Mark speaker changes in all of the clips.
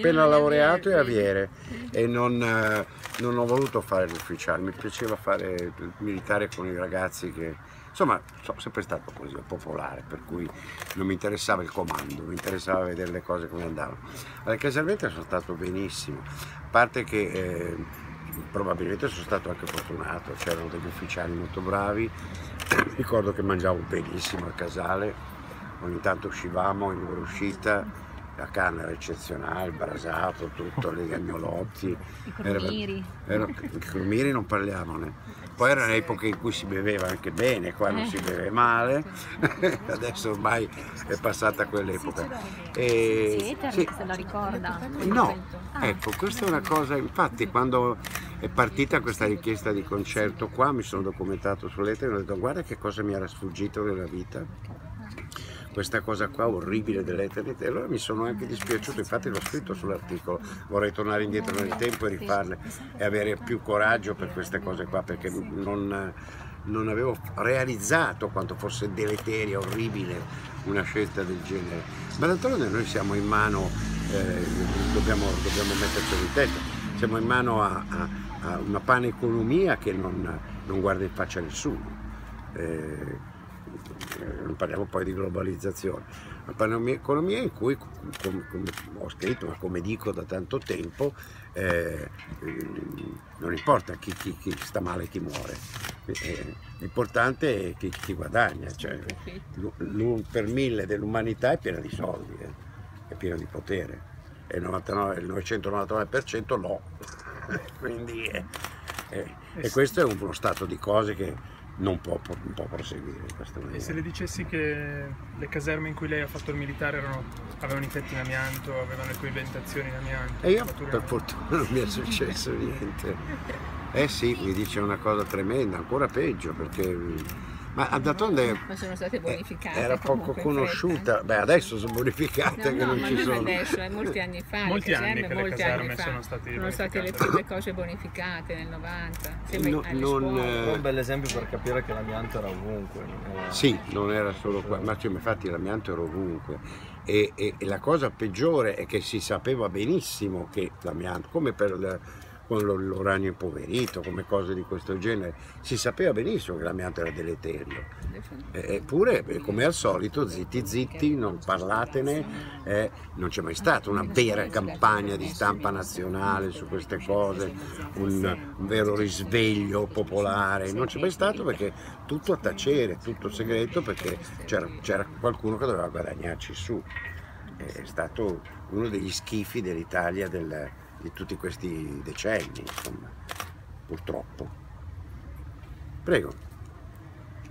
Speaker 1: appena laureato e aviere. E non, eh, non ho voluto fare l'ufficiale, mi piaceva fare il militare con i ragazzi che insomma sono sempre stato così popolare per cui non mi interessava il comando mi interessava vedere le cose come andavano. Alle casalmente sono stato benissimo. A parte che eh, probabilmente sono stato anche fortunato. C'erano degli ufficiali molto bravi. Ricordo che mangiavo benissimo al casale. Ogni tanto uscivamo in un'uscita la canna era eccezionale, il brasato, tutto, le gagnolotti.
Speaker 2: I crumiri.
Speaker 1: Era, era, I crumiri non parliamone. Poi erano epoche in cui si beveva anche bene, qua non si
Speaker 2: Eh.
Speaker 1: beve male, adesso ormai è passata quell'epoca. E,
Speaker 2: Sì,
Speaker 1: sì,
Speaker 2: se la ricorda.
Speaker 1: No,
Speaker 2: Ah.
Speaker 1: ecco, questa è una cosa, infatti quando è partita questa richiesta di concerto qua mi sono documentato sull'Eternit e ho detto guarda che cosa mi era sfuggito nella vita, questa cosa qua orribile dell'Eternit e allora mi sono anche dispiaciuto, infatti l'ho scritto sull'articolo, vorrei tornare indietro nel tempo e rifarle e avere più coraggio per queste cose qua perché non, non avevo realizzato quanto fosse deleteria, orribile una scelta del genere. Ma d'altronde noi siamo in mano, eh, dobbiamo, dobbiamo mettercelo in testa, siamo in mano a, a- a una paneconomia che non, non guarda in faccia a nessuno. Eh, non parliamo poi di globalizzazione, una paneconomia in cui, come, come ho scritto, ma come dico da tanto tempo, eh, ehm, non importa chi, chi- chi sta male e chi muore, Eh, l'importante è chi, chi guadagna, cioè, l'u- l'un per mille dell'umanità è piena di soldi, eh, è piena di potere, e il, 99 il 999% no, quindi eh, e questo è un- uno stato di cose che non può, non può proseguire in questa
Speaker 3: E se
Speaker 1: maniera.
Speaker 3: le dicessi che le caserme in cui lei ha fatto il militare erano, avevano i tetti in amianto, avevano le coibentazioni in amianto?
Speaker 1: E io
Speaker 3: fatture-
Speaker 1: per fortuna non mi è successo niente. Eh sì, mi dice una cosa tremenda, ancora peggio perché... Ma d'altronde
Speaker 2: Ma sono state
Speaker 1: eh,
Speaker 2: bonificate.
Speaker 1: era poco conosciuta, beh adesso sono bonificate
Speaker 2: No,
Speaker 1: che
Speaker 2: no,
Speaker 1: non
Speaker 2: ma
Speaker 1: ci
Speaker 2: non
Speaker 1: sono.
Speaker 2: adesso, è molti anni fa.
Speaker 3: Molti
Speaker 2: le
Speaker 3: anni
Speaker 2: caserme,
Speaker 3: che le
Speaker 2: molti
Speaker 3: caserme
Speaker 2: anni fa.
Speaker 3: sono state
Speaker 2: Sono state le prime cose bonificate nel 90. Insieme
Speaker 1: No, non, eh,
Speaker 4: un bel esempio per capire che l'amianto era ovunque. non era-
Speaker 1: Sì, non era solo qua, ma cioè, infatti l'amianto era ovunque. E, e- e la cosa peggiore è che si sapeva benissimo che l'amianto, come per con l'uranio impoverito, come cose di questo genere, si sapeva benissimo che l'amianto era deleterio. E- Eppure, eh, come al solito, zitti zitti, non parlatene, eh, non c'è mai stata una vera campagna di stampa nazionale su queste cose, un, un vero risveglio popolare, non c'è mai stato perché tutto a tacere, tutto segreto perché c'era, c'era qualcuno che doveva guadagnarci su. È stato uno degli schifi dell'Italia del- di tutti questi decenni, insomma, purtroppo. Prego.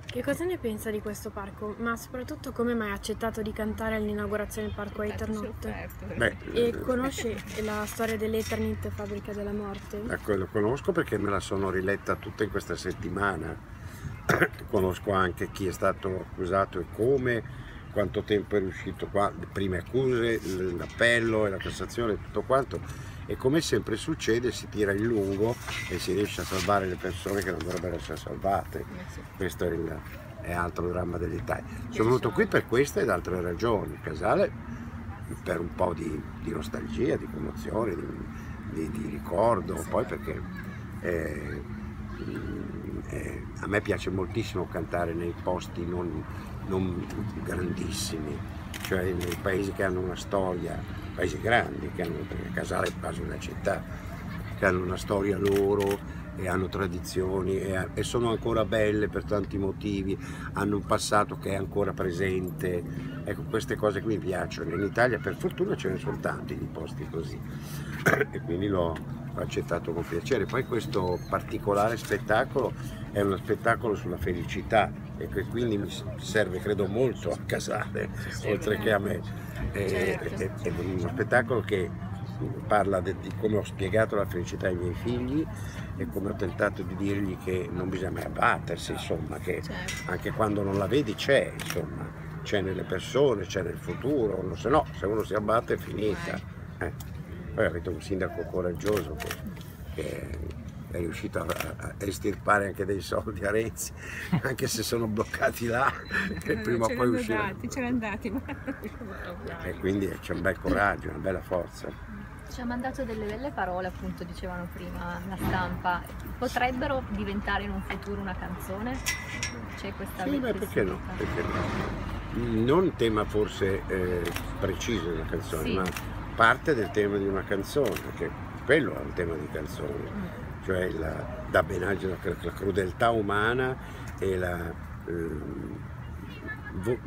Speaker 5: Che cosa ne pensa di questo parco? Ma soprattutto come mai ha accettato di cantare all'inaugurazione del parco Eternit?
Speaker 1: Beh,
Speaker 5: E conosce la storia dell'Eternit Fabbrica della Morte?
Speaker 1: Ecco, lo conosco perché me la sono riletta tutta in questa settimana. conosco anche chi è stato accusato e come, quanto tempo è riuscito qua, le prime accuse, l'appello e la Cassazione, tutto quanto. E come sempre succede si tira in lungo e si riesce a salvare le persone che non dovrebbero essere salvate. Questo è, il, è altro dramma dell'Italia. Sono venuto qui per queste ed altre ragioni. Casale per un po' di, di nostalgia, di commozione, di, di- di ricordo, poi perché eh, mm, eh, a me piace moltissimo cantare nei posti non, non grandissimi, cioè nei paesi che hanno una storia, paesi grandi, che hanno, perché Casale è quasi una città, che hanno una storia loro e hanno tradizioni e, e sono ancora belle per tanti motivi, hanno un passato che è ancora presente. Ecco, queste cose qui mi piacciono. In Italia per fortuna ce ne sono tanti di posti così e quindi l'ho, accettato con piacere. Poi questo particolare spettacolo è uno spettacolo sulla felicità e che quindi mi serve credo molto a Casale, oltre che a me. È, è- è uno spettacolo che parla de- di come ho spiegato la felicità ai miei figli e come ho tentato di dirgli che non bisogna mai abbattersi, insomma, che
Speaker 2: Certo.
Speaker 1: anche quando non la vedi c'è, insomma, c'è nelle persone, c'è nel futuro, no, se no, se uno si abbatte è finita. Eh. Poi avete un sindaco coraggioso che, che è riuscito a, a estirpare anche dei soldi a Renzi, anche se sono bloccati là e prima o poi
Speaker 2: c'erano
Speaker 1: usciranno.
Speaker 2: dati, c'erano andati, ma
Speaker 1: E quindi c'è un bel coraggio, una bella forza.
Speaker 6: Ci ha mandato delle belle parole, appunto, dicevano prima la stampa. Potrebbero diventare in un futuro una canzone? C'è questa
Speaker 1: Sì, ma perché no? Perché no? Non tema forse eh, preciso della canzone,
Speaker 6: Sì.
Speaker 1: ma parte del tema di una canzone, perché quello è un tema di canzone,
Speaker 6: Mm.
Speaker 1: Cioè la dabbenaggio, la, la crudeltà umana e la ehm, vo-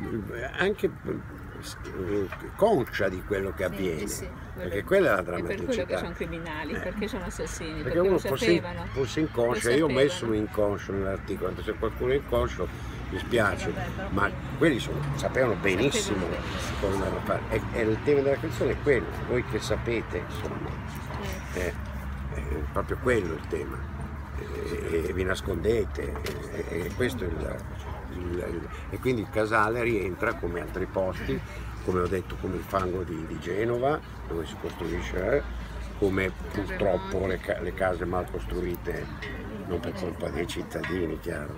Speaker 1: anche eh, conscia di quello che avviene,
Speaker 2: sì,
Speaker 1: perché quella è la
Speaker 2: È per quello che
Speaker 1: drammaticità.
Speaker 2: sono criminali, perché sono assassini, perché,
Speaker 1: Perché uno
Speaker 2: lo
Speaker 1: fosse,
Speaker 2: sapevano.
Speaker 1: fosse inconscio, io ho messo un inconscio nell'articolo, anche se qualcuno è inconscio mi spiace,
Speaker 6: Vabbè,
Speaker 1: ma quelli sono- sapevano benissimo come andare a fare. E, e il tema della canzone è quello, voi che sapete, insomma, è proprio quello il tema. E, e vi nascondete, e, e questo è il, il- il- e quindi il casale rientra come altri posti, come ho detto, come il fango di, di Genova, dove si costruisce, eh, come purtroppo le, le case mal costruite, non per colpa dei cittadini, chiaro,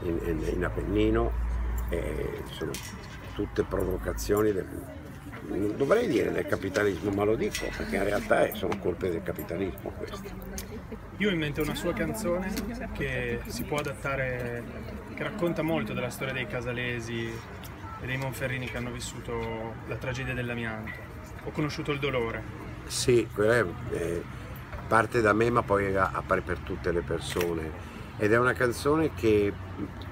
Speaker 1: in, in- in Appennino, eh, sono tutte provocazioni del, non dovrei dire del capitalismo, ma lo dico perché in realtà è- sono colpe del capitalismo queste.
Speaker 3: Io ho in mente una sua canzone che si può adattare, che racconta molto della storia dei casalesi e dei Monferrini che hanno vissuto la tragedia dell'amianto. Ho conosciuto il dolore.
Speaker 1: Sì, quella è, eh, parte da me ma poi appare per tutte le persone ed è una canzone che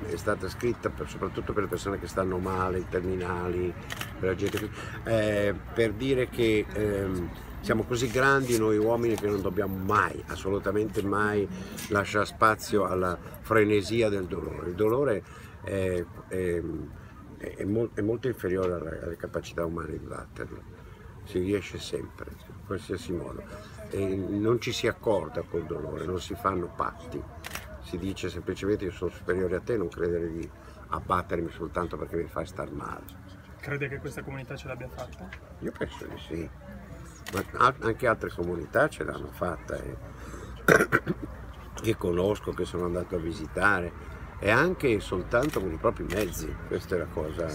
Speaker 1: è stata scritta per- soprattutto per le persone che stanno male, i terminali, per la gente eh, per dire che ehm, siamo così grandi noi uomini che non dobbiamo mai, assolutamente mai lasciare spazio alla frenesia del dolore. Il dolore è, è- è mol- è molto inferiore alle, alle capacità umane di batterlo si riesce sempre, in qualsiasi modo. E non ci si accorda col dolore, non si fanno patti, si dice semplicemente io sono superiore a te, non credere di abbattermi soltanto perché mi fai star male.
Speaker 3: Crede che questa comunità ce l'abbia fatta?
Speaker 1: Io penso di sì, ma anche altre comunità ce l'hanno fatta e che conosco, che sono andato a visitare e anche soltanto con i propri mezzi, questa è la cosa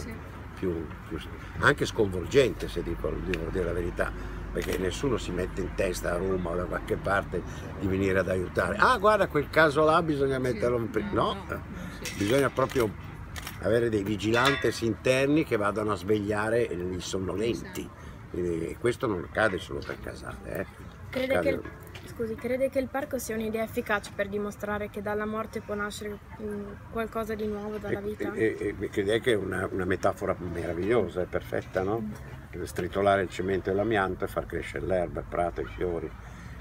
Speaker 1: più, più- anche sconvolgente se dico, devo dire la verità, perché nessuno si mette in testa a Roma o da qualche parte di venire ad aiutare. Ah guarda quel caso là bisogna metterlo in prima. No,
Speaker 2: no, sì.
Speaker 1: bisogna proprio avere dei vigilantes interni che vadano a svegliare i sonnolenti. E questo non accade solo per casale. Eh.
Speaker 5: Crede
Speaker 1: Accade-
Speaker 5: che, il, scusi, crede che il parco sia un'idea efficace per dimostrare che dalla morte può nascere mm, qualcosa di nuovo dalla vita?
Speaker 1: E, e, e direi che è una, una metafora meravigliosa, è perfetta, no? Stritolare il cemento e l'amianto e far crescere l'erba, il prato, i fiori.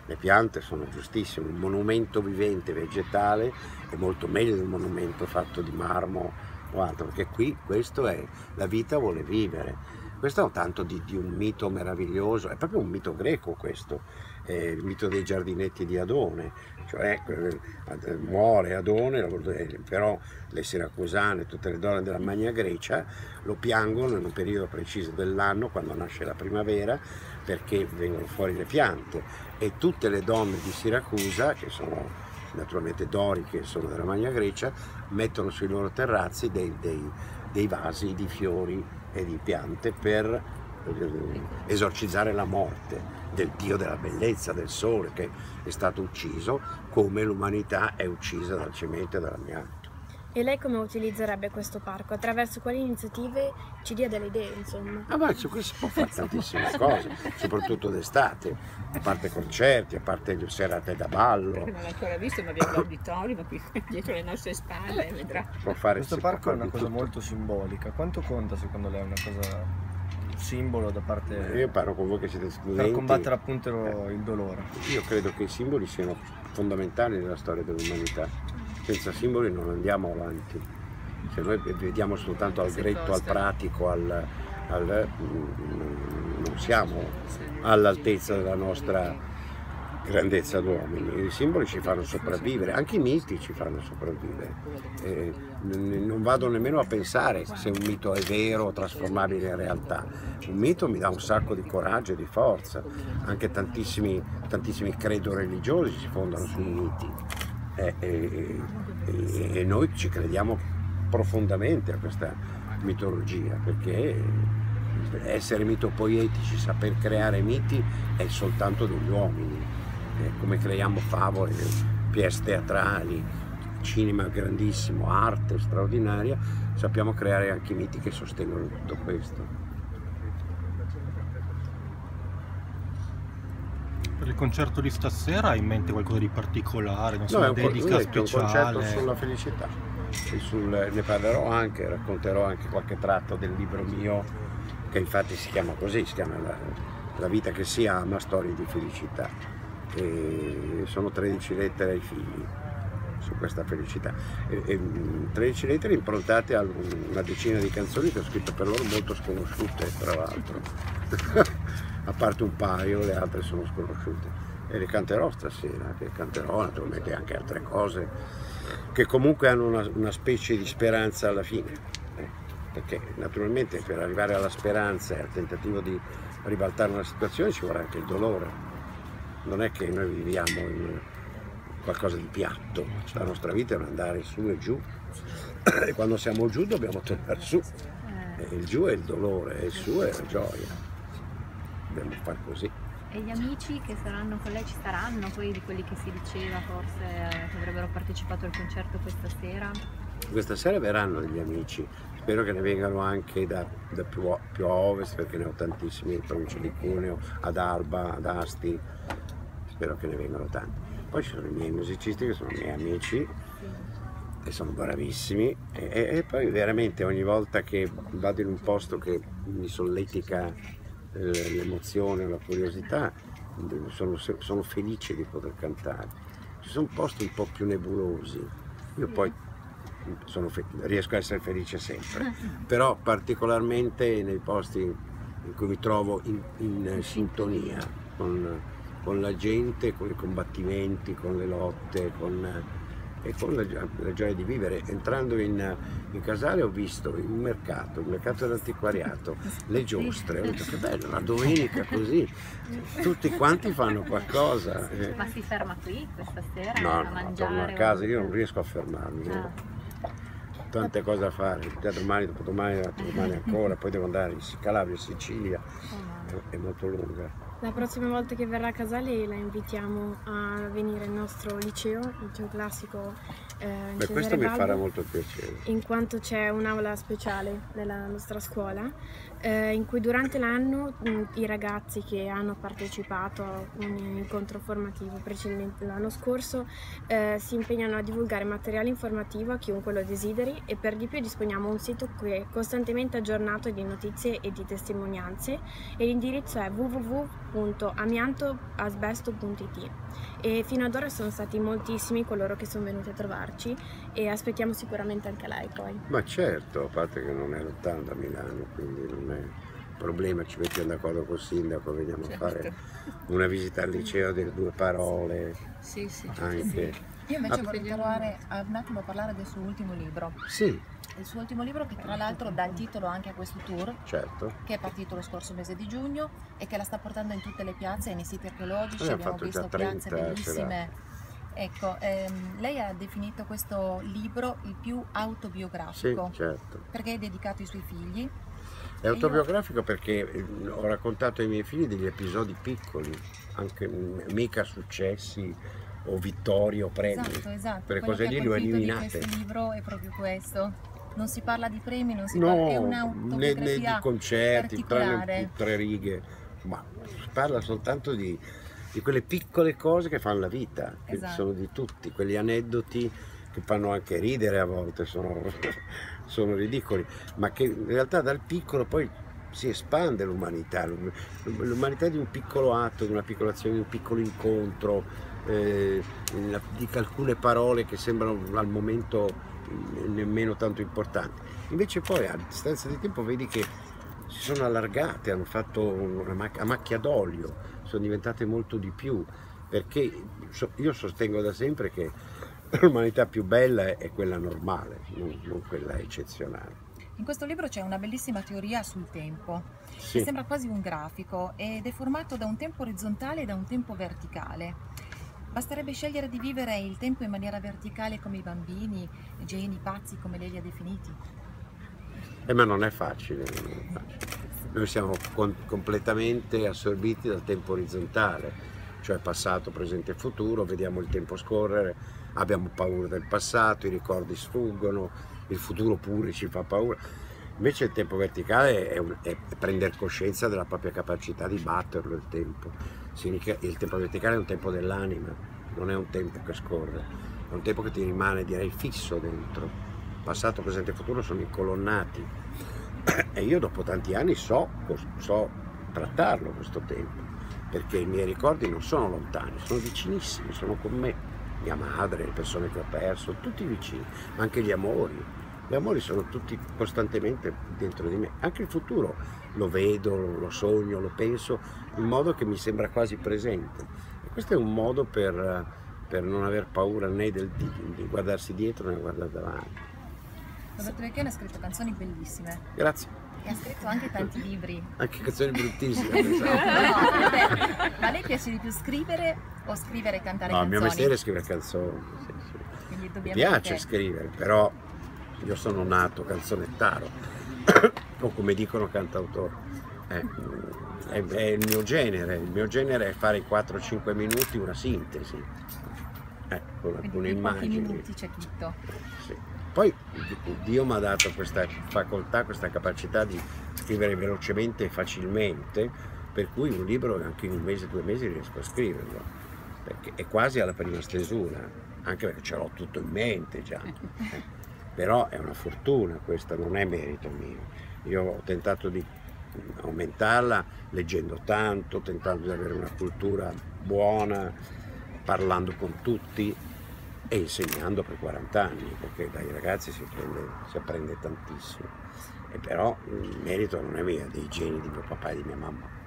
Speaker 1: Le piante sono giustissime, un monumento vivente vegetale è molto meglio di un monumento fatto di marmo o altro, perché qui questo è, la vita vuole vivere. Questo è tanto di, di un mito meraviglioso, è proprio un mito greco questo, è il mito dei giardinetti di Adone, cioè eh, muore Adone, eh, però le siracusane, tutte le donne della Magna Grecia lo piangono in un periodo preciso dell'anno, quando nasce la primavera, perché vengono fuori le piante. E tutte le donne di Siracusa, che sono naturalmente doriche, sono della Magna Grecia, mettono sui loro terrazzi dei, dei- dei vasi di fiori e di piante per eh, esorcizzare la morte del dio della bellezza, del sole, che è stato ucciso come l'umanità è uccisa dal cemento e dall'amianto.
Speaker 5: E lei come utilizzerebbe questo parco? Attraverso quali iniziative ci dia delle idee, insomma?
Speaker 1: Ah, ma su questo si può fare tantissime cose, soprattutto d'estate, a parte concerti, a parte le serate da ballo,
Speaker 2: non l'ho ancora visto, ma abbiamo l'auditorium ma qui dietro le nostre spalle, vedrà.
Speaker 1: si può fare
Speaker 4: Questo parco è una cosa
Speaker 1: tutto.
Speaker 4: molto simbolica. Quanto conta secondo lei una cosa un simbolo da parte
Speaker 1: Io parlo con voi che siete
Speaker 4: per
Speaker 1: studenti.
Speaker 4: combattere appunto il dolore?
Speaker 1: Io credo che i simboli siano fondamentali nella storia dell'umanità. Senza simboli non andiamo avanti. Se noi vediamo soltanto al gretto, al pratico, al, al- mm, non siamo all'altezza della nostra grandezza d'uomini. I simboli ci fanno sopravvivere, anche i miti ci fanno sopravvivere. Eh, non vado nemmeno a pensare se un mito è vero o trasformabile in realtà. Un mito mi dà un sacco di coraggio e di forza. Anche tantissimi, tantissimi credo religiosi si fondano sui miti. E, e- e noi ci crediamo profondamente a questa mitologia perché essere mitopoietici, saper creare miti è soltanto degli uomini, eh, come creiamo favole, pièce teatrali, cinema grandissimo, arte straordinaria, sappiamo creare anche miti che sostengono tutto questo.
Speaker 7: Il concerto di stasera hai in mente qualcosa di particolare, non so,
Speaker 1: No, è
Speaker 7: una
Speaker 1: un,
Speaker 7: dedica
Speaker 1: è un concerto
Speaker 7: speciale?
Speaker 1: sulla felicità. E sul- ne parlerò anche, racconterò anche qualche tratto del libro mio, che infatti si chiama così, si chiama La, La vita che si ama, storie di felicità. E sono 13 lettere ai figli su questa felicità. E, e, mh, 13 lettere improntate a una decina di canzoni che ho scritto per loro molto sconosciute, tra l'altro. a parte un paio, le altre sono sconosciute. E le canterò stasera, che canterò naturalmente anche altre cose che comunque hanno una, una specie di speranza alla fine. eh. Perché naturalmente per arrivare alla speranza e al tentativo di ribaltare una situazione ci vorrà anche il dolore. Non è che noi viviamo in qualcosa di piatto, la nostra vita è un andare su e giù e quando siamo giù dobbiamo tornare su.
Speaker 6: Eh,
Speaker 1: E il giù è il dolore e il su è la gioia. Dobbiamo fare così.
Speaker 6: e gli amici che saranno con lei ci saranno, poi di quelli che si diceva forse eh, che avrebbero partecipato al concerto questa sera?
Speaker 1: Questa sera verranno degli amici, spero che ne vengano anche da, da più, a- più a ovest perché ne ho tantissimi in provincia di Cuneo, ad Alba, ad Asti, spero che ne vengano tanti. Poi ci sono i miei musicisti che sono i miei amici e sono bravissimi e, e- e poi veramente ogni volta che vado in un posto che mi solletica eh, l'emozione, la curiosità, sono, sono felice di poter cantare. Ci sono posti un po' più nebulosi, io poi sono fe- riesco a essere felice sempre, però particolarmente nei posti in cui mi trovo in, in sintonia con, con la gente, con i combattimenti, con le lotte, con, e con la, la gioia di vivere. Entrando in, in Casale ho visto il mercato, il mercato dell'antiquariato, le giostre, ho detto che bello, la domenica così, tutti quanti fanno qualcosa. eh.
Speaker 6: Ma si ferma qui questa sera
Speaker 1: No,
Speaker 6: a
Speaker 1: no,
Speaker 6: mangiare?
Speaker 1: torno a casa, io non riesco a fermarmi.
Speaker 6: Ah.
Speaker 1: no. Tante cose da fare, già domani, dopodomani, domani ancora, poi devo andare in Calabria, Sicilia,
Speaker 6: Oh, no.
Speaker 1: è molto lunga.
Speaker 5: La prossima volta che verrà a Casale la invitiamo a venire al nostro liceo, il liceo classico eh,
Speaker 1: Beh, questo mi
Speaker 5: Balbo,
Speaker 1: farà molto piacere.
Speaker 5: in quanto c'è un'aula speciale nella nostra scuola eh, in cui durante l'anno i ragazzi che hanno partecipato a un incontro formativo precedente l'anno scorso eh, si impegnano a divulgare materiale informativo a chiunque lo desideri e per di più disponiamo un sito che è costantemente aggiornato di notizie e di testimonianze e l'indirizzo è www.amiantoasbesto.it e fino ad ora sono stati moltissimi coloro che sono venuti a trovarci e aspettiamo sicuramente anche lei poi.
Speaker 1: Ma certo, a parte che non è lontano da Milano, quindi non è problema, ci mettiamo d'accordo col sindaco, veniamo a fare una visita al liceo delle due parole,
Speaker 2: Sì, sì.
Speaker 1: anche.
Speaker 8: Io invece
Speaker 1: Ah.
Speaker 8: vorrei provare a un attimo a parlare del suo ultimo libro.
Speaker 1: Sì,
Speaker 8: Il suo ultimo libro che tra l'altro dà il titolo anche a questo tour,
Speaker 1: certo.
Speaker 8: che è partito lo scorso mese di giugno e che la sta portando in tutte le piazze nei siti archeologici.
Speaker 1: Noi
Speaker 8: Abbiamo visto
Speaker 1: già
Speaker 8: piazze
Speaker 1: 30
Speaker 8: bellissime. Ecco, ehm, lei ha definito questo libro il più
Speaker 1: Sì,
Speaker 8: autobiografico
Speaker 1: certo.
Speaker 8: perché è dedicato ai suoi figli.
Speaker 1: È autobiografico perché eh, ho raccontato ai miei figli degli episodi piccoli, anche mm, mica successi o vittorie o premi.
Speaker 8: Esatto, esatto.
Speaker 1: Quelle cose lì le ho
Speaker 8: di
Speaker 1: eliminate.
Speaker 8: questo libro è proprio questo. Non si parla di premi, non si
Speaker 1: No,
Speaker 8: parla,
Speaker 1: né,
Speaker 8: un'autobiografia
Speaker 1: né di concerti, tranne tre righe, ma si parla soltanto di, di quelle piccole cose che fanno la vita, che
Speaker 8: Esatto.
Speaker 1: sono di tutti, quegli aneddoti che fanno anche ridere a volte, sono, sono ridicoli, ma che in realtà dal piccolo poi si espande l'umanità, l'um- l'umanità di un piccolo atto, di una piccola azione, di un piccolo incontro, eh, di alcune parole che sembrano al momento nemmeno tanto importanti. Invece poi a distanza di tempo vedi che si sono allargate, hanno fatto una mac- macchia d'olio, sono diventate molto di più, perché io sostengo da sempre che l'umanità più bella è, quella normale, non quella eccezionale.
Speaker 8: In questo libro c'è una bellissima teoria sul tempo,
Speaker 1: Sì.
Speaker 8: che sembra quasi un grafico ed è formato da un tempo orizzontale e da un tempo verticale. Basterebbe scegliere di vivere il tempo in maniera verticale come i bambini, geni pazzi come lei li ha definiti.
Speaker 1: Eh, ma non è facile. non è facile. noi siamo completamente assorbiti dal tempo orizzontale, cioè passato, presente e futuro, vediamo il tempo scorrere, abbiamo paura del passato, i ricordi sfuggono, il futuro pure ci fa paura. Invece il tempo verticale è, un- è prendere coscienza della propria capacità di batterlo il tempo. Il tempo verticale è un tempo dell'anima, non è un tempo che scorre, è un tempo che ti rimane direi fisso dentro. Passato, presente e futuro sono incolonnati e io dopo tanti anni so, so trattarlo questo tempo, perché i miei ricordi non sono lontani, sono vicinissimi, sono con me, mia madre, le persone che ho perso, tutti vicini, anche gli amori. Gli amori sono tutti costantemente dentro di me, anche il futuro lo vedo, lo sogno, lo penso in modo che mi sembra quasi presente. E questo è un modo per, per non aver paura né del, di, di guardarsi dietro né guardare davanti.
Speaker 8: Roberto Vecchione ha scritto canzoni bellissime
Speaker 1: Grazie,
Speaker 8: e ha scritto anche tanti libri.
Speaker 1: anche canzoni bruttissime.
Speaker 8: No,
Speaker 1: pensavo.
Speaker 8: vabbè, ma a lei piace di più scrivere o scrivere e cantare
Speaker 1: No, il mio
Speaker 8: canzoni?
Speaker 1: mestiere è scrivere canzoni. sì, sì. Mi piace scrivere, però io sono nato canzonettaro, o come dicono cantautore. Eh, è, è il mio genere, il mio genere è fare in 4-5 minuti una sintesi, eh, con alcune immagini.
Speaker 8: minuti c'è tutto.
Speaker 1: Sì. Poi Dio mi ha dato questa facoltà, questa capacità di scrivere velocemente e facilmente, per cui un libro anche in un mese, due mesi riesco a scriverlo, perché è quasi alla prima stesura, anche perché ce l'ho tutto in mente già. eh. Però è una fortuna questa, non è merito mio. Io ho tentato di aumentarla leggendo tanto, tentando di avere una cultura buona, parlando con tutti, e insegnando per 40 anni, perché dai ragazzi si, prende- si apprende tantissimo. E però il merito non è mio, è dei geni di mio papà e di mia mamma.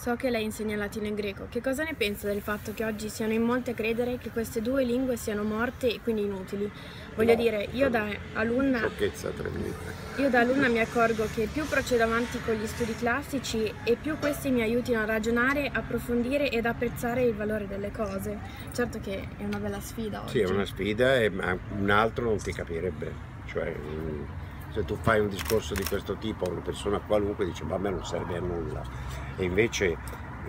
Speaker 5: So che lei insegna latino e greco. Che cosa ne pensa del fatto che oggi siano in molti a credere che queste due lingue siano morte e quindi inutili? Voglio
Speaker 1: No,
Speaker 5: dire, io da alunna
Speaker 1: Sciocchezza tremenda.
Speaker 5: Io da alunna mi accorgo che più procedo avanti con gli studi classici e più questi mi aiutino a ragionare, approfondire ed apprezzare il valore delle cose. Certo che è una bella sfida oggi.
Speaker 1: Sì, è una sfida, e- ma un altro non ti capirebbe. Cioè, mm, se tu fai un discorso di questo tipo a una persona qualunque dice ma a me non serve a nulla. E invece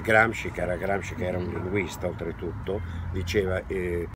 Speaker 1: Gramsci, che era Gramsci che era un linguista oltretutto, diceva eh,